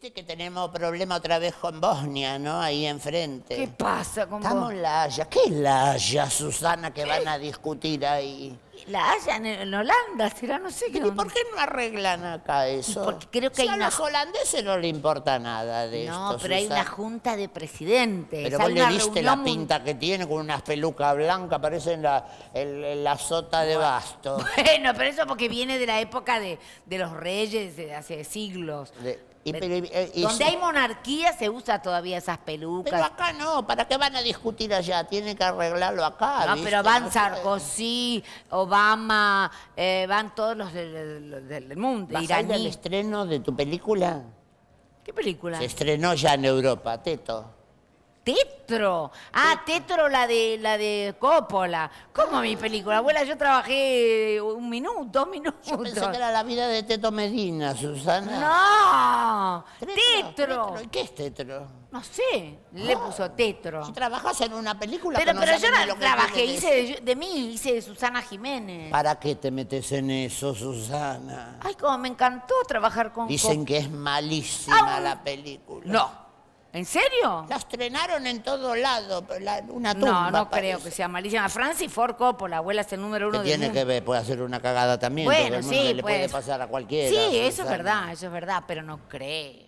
que tenemos problema otra vez con Bosnia, ¿no? Ahí enfrente. ¿Qué pasa con Estamos vos? en La Haya. ¿Qué es La Haya, Susana, que van a discutir ahí? La Haya en, Holanda, será, no sé qué. ¿Y por qué no arreglan acá eso? Porque creo que Si hay a una- los holandeses no le importa nada de No, esto, pero hay una junta de presidentes. Pero vos le viste la pinta que tiene con unas pelucas blancas, parecen la, el- la sota de basto. Bueno, pero eso porque viene de la época de, de los reyes de hace siglos. De- y De- pero- eh, y Donde hay monarquía se usa todavía esas pelucas. Pero acá no, ¿para qué van a discutir allá? Tienen que arreglarlo acá. No, ¿viste? pero van No sé. Sarkozy, Obama, eh, van todos los del, del- del mundo, ¿Vas iraní. estreno de tu película? ¿Qué película? Se estrenó ya en Europa, Teto. Tetro. Ah, Tetro, la de la de Coppola. ¿Cómo mi película? Abuela, yo trabajé un minuto, dos minutos. Yo pensé que era la vida de Teto Medina, Susana. No, Tetro. ¿Y qué es Tetro? No sé, le puso Tetro. Si trabajas en una película Pero, pero yo no trabajé, hice de, de mí, hice de Susana Jiménez. ¿Para qué te metes en eso, Susana? Ay, como me encantó trabajar con Dicen que es malísima la película. No. ¿En serio? La estrenaron en todo lado, la- una No, tumba. no creo parece. que sea malísima. Francis Ford Coppola, abuela es el número uno ¿Qué del tiene mundo. que ver? Puede hacer una cagada también. Bueno, el sí, mundo le puede pues. pasar a cualquiera. Sí, eso es verdad, eso es verdad, pero no creo.